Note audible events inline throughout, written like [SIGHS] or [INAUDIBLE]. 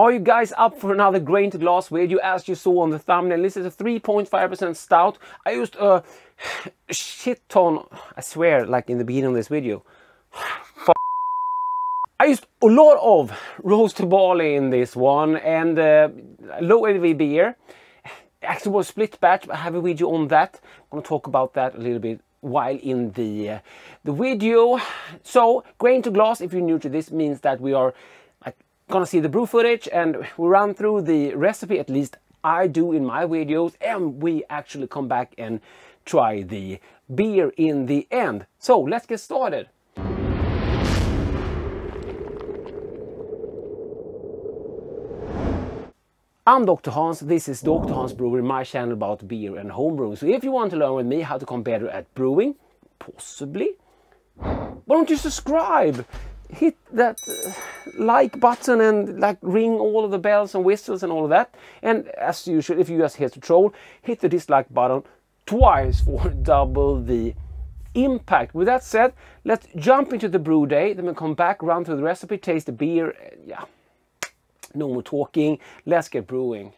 Are you guys up for another grain to glass video as you saw on the thumbnail? This is a 3.5% stout. I used a shit ton, I swear, like in the beginning of this video. I used a lot of roast barley in this one and uh, low ABV beer. Actually was split batch, I have a video on that. I'm gonna talk about that a little bit while in the, uh, the video. So, grain to glass, if you're new to this, means that we are gonna see the brew footage and we run through the recipe, at least I do in my videos, and we actually come back and try the beer in the end. So let's get started. I'm Dr. Hans, this is Dr. Hans Brewery, my channel about beer and homebrewing. So if you want to learn with me how to become better at brewing, possibly, why don't you subscribe? Hit that uh, like button and like ring all of the bells and whistles and all of that. And as usual, if you just hit the troll, hit the dislike button twice [LAUGHS] for double the impact. With that said, let's jump into the brew day, then we'll come back, run through the recipe, taste the beer. Yeah, no more talking. Let's get brewing.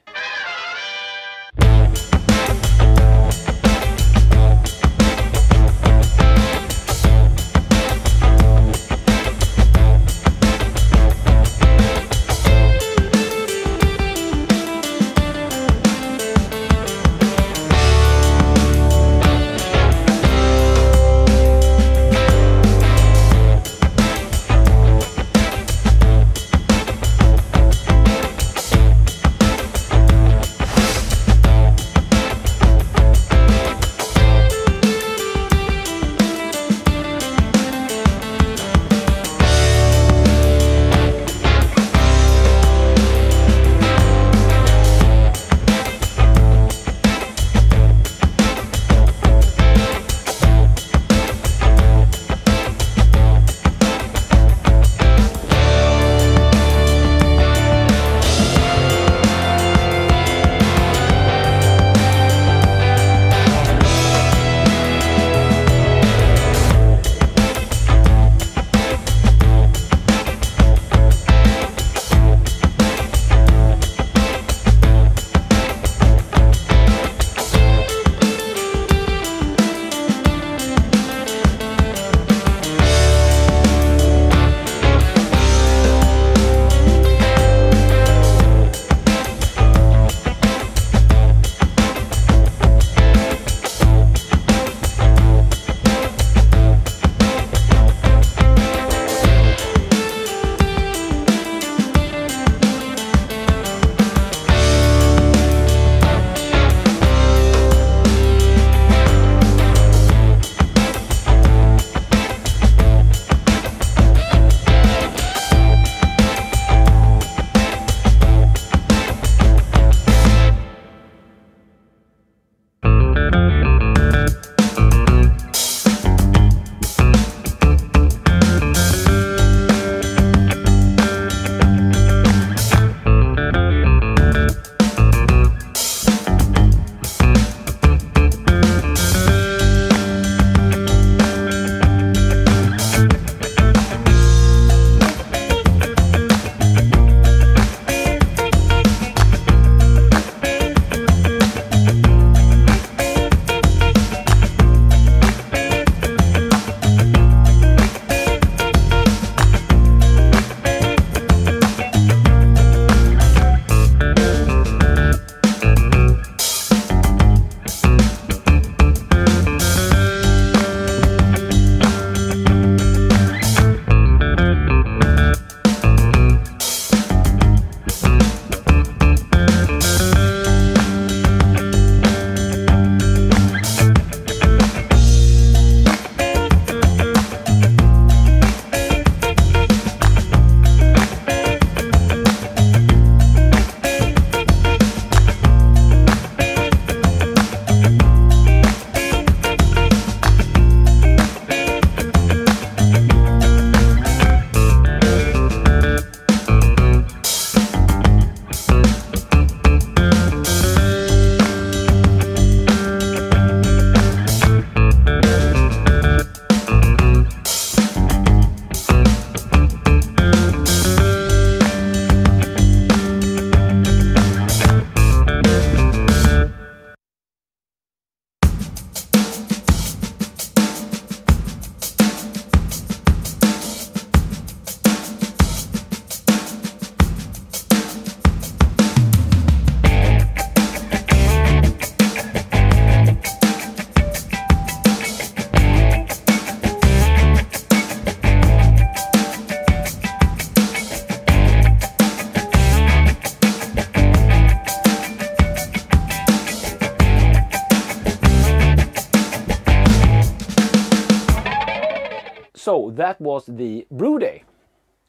That was the brew day.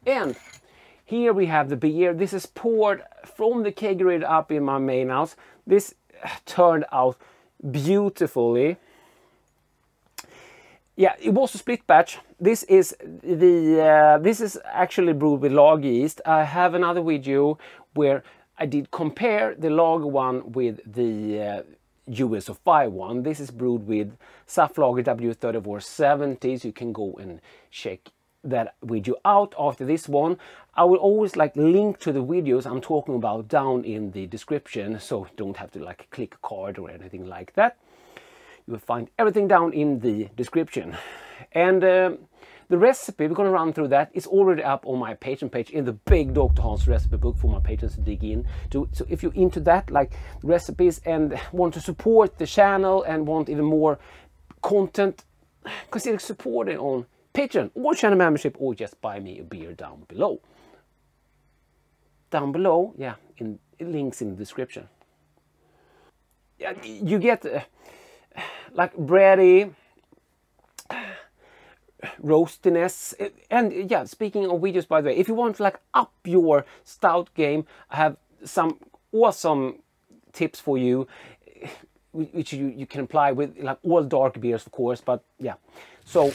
And here we have the beer. This is poured from the kegerator up in my main house. This turned out beautifully. Yeah, it was a split batch. This is the uh, this is actually brewed with lager yeast. I have another video where I did compare the lager one with the uh, US05 one. This is brewed with SAF Lager W3470, so you can go and check that video out after this one. I will always like link to the videos I'm talking about down in the description, so don't have to like click a card or anything like that. You will find everything down in the description. And um, the recipe, we're going to run through that, is already up on my Patreon page in the big Dr. Hans recipe book for my patrons to dig in to. So if you're into that, like recipes and want to support the channel and want even more content, consider supporting on Patreon or channel membership or just buy me a beer down below. Down below, yeah, in links in the description. Yeah, you get uh, like bready, roastiness. And yeah speaking of videos by the way if you want to like up your stout game i have some awesome tips for you which you, you can apply with like all dark beers of course but yeah. So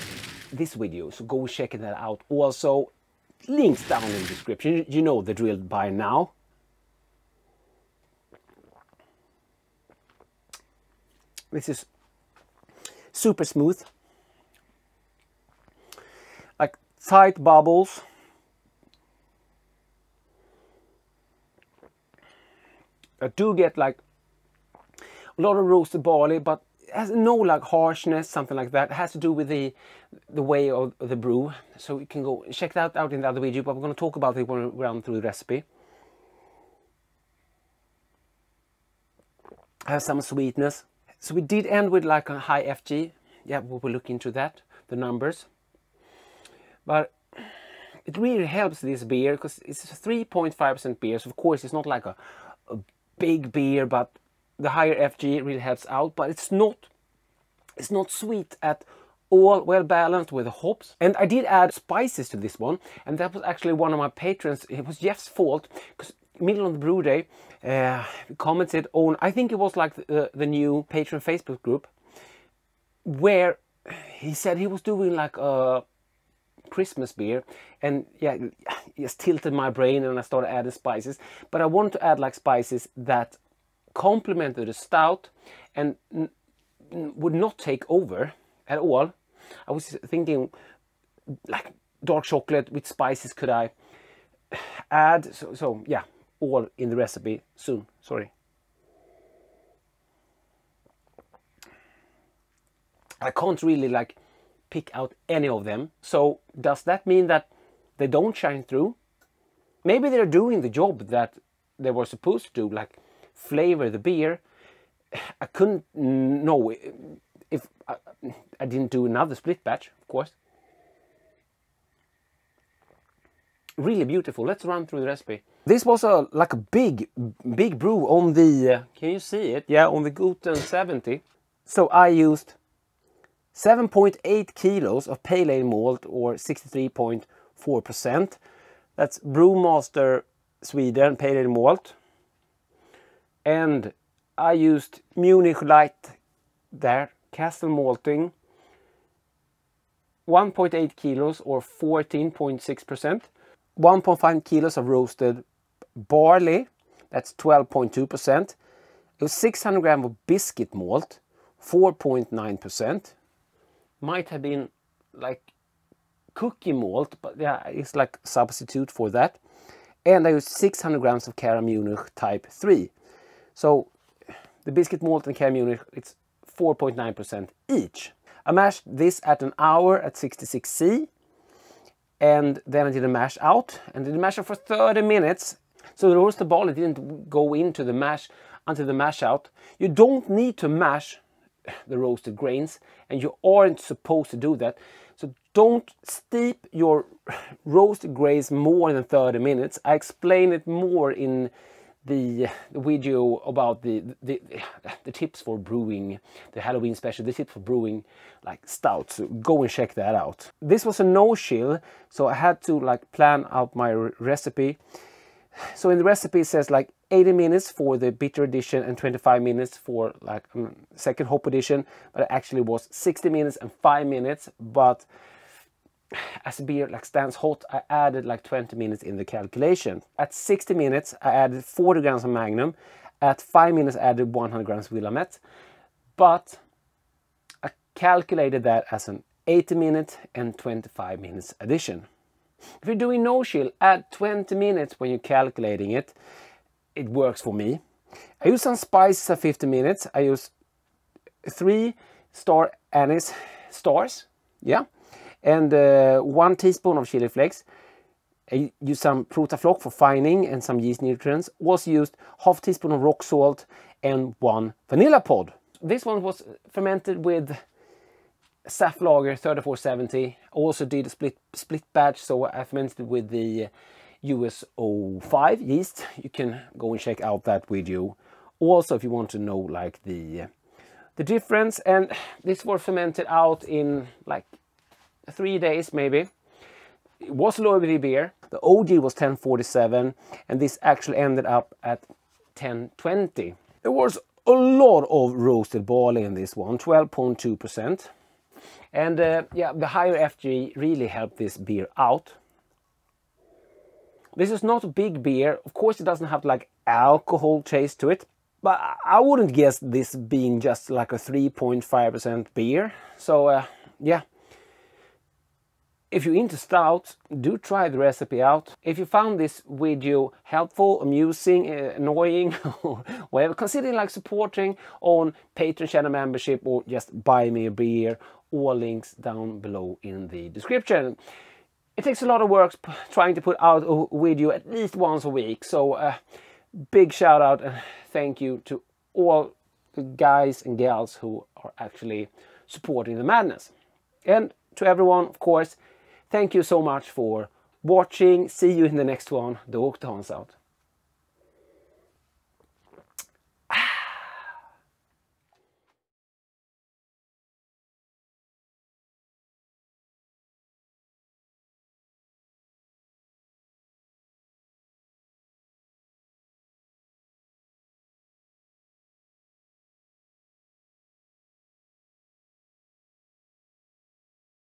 this video so go check that out. Also links down in the description. You know the drill by now. This is super smooth tight bubbles. I do get like a lot of roasted barley but has no like harshness something like that. It has to do with the the way of the brew. So you can go check that out in the other video but we're going to talk about it when we run through the recipe. Have some sweetness. So we did end with like a high FG yeah we will look into that the numbers but it really helps this beer because it's 3.5% beer so of course it's not like a, a big beer but the higher FG really helps out, but it's not it's not sweet at all, well balanced with the hops. And I did add spices to this one, and that was actually one of my patrons. It was Jeff's fault because middle of the brew day, uh, commented on. I think it was like the, the new patron Facebook group where he said he was doing like a Christmas beer and yeah just tilted my brain and I started adding spices. But I wanted to add like spices that complemented the stout and would not take over at all. I was thinking like dark chocolate with spices could I add? So, so yeah all in the recipe soon. Sorry. I can't really like pick out any of them so does that mean that they don't shine through maybe they're doing the job that they were supposed to do like flavor the beer, [SIGHS] I couldn't know if I, I didn't do another split batch, of course. Really beautiful. Let's run through the recipe. This was a like a big, big brew on the, uh, can you see it? Yeah, on the Guten 70. So I used 7.8 kilos of pale ale malt or 63.4%. That's Brewmaster Sweden pale ale malt. And I used Munich Light there, Castle Malting, 1.8 kilos or 14.6%, 1.5 kilos of roasted barley, that's 12.2%, it was 600 grams of biscuit malt, 4.9%, might have been like cookie malt, but yeah, it's like substitute for that. And I used 600 grams of Cara Munich Type 3, so the biscuit malt and Cara Munich, it's 4.9% each. I mashed this at an hour at 66C and then I did a mash out and did a mash out for 30 minutes. So the roasted barley didn't go into the mash until the mash out. You don't need to mash the roasted grains and you aren't supposed to do that. So don't steep your [LAUGHS] roasted grains more than 30 minutes. I explain it more in the, video about the, the, [SIGHS] the tips for brewing, the Halloween special, the tips for brewing like stouts. So go and check that out. This was a no chill, so I had to like plan out my recipe. So in the recipe it says like 80 minutes for the bitter edition and 25 minutes for like um, second hop edition, but it actually was 60 minutes and 5 minutes. But as beer like stands hot, I added like 20 minutes in the calculation. At 60 minutes, I added 40 grams of Magnum. At 5 minutes, I added 100 grams of Willamette. But I calculated that as an 80 minute and 25 minutes addition. If you're doing no chill, add 20 minutes when you're calculating it. It works for me. I use some spices at 50 minutes. I use three star anise stars. Yeah and uh, one teaspoon of chili flakes. I use some Protafloc for fining and some yeast nutrients. Also used half teaspoon of rock salt and one vanilla pod. This one was fermented with SAF Lager 3470. Also did a split split batch, so I fermented with the US05 yeast. You can go and check out that video. Also, if you want to know like the the difference, and this was fermented out in like three days maybe. It was a low ABV beer. The OG was 1047 and this actually ended up at 1020. There was a lot of roasted barley in this one, 12.2%. And uh, yeah, the higher FG really helped this beer out. This is not a big beer. Of course, it doesn't have like alcohol taste to it. But I wouldn't guess this being just like a 3.5% beer. So uh, yeah, if you're into stouts, do try the recipe out. If you found this video helpful, amusing, uh, annoying, [LAUGHS] or whatever, consider like supporting on Patreon channel membership or just buy me a beer. All links down below in the description. It takes a lot of work trying to put out a video at least once a week. So uh, big shout out and thank you to all the guys and gals who are actually supporting the madness. And to everyone, of course, Thank you so much for watching. See you in the next one. Då åkte Hans out.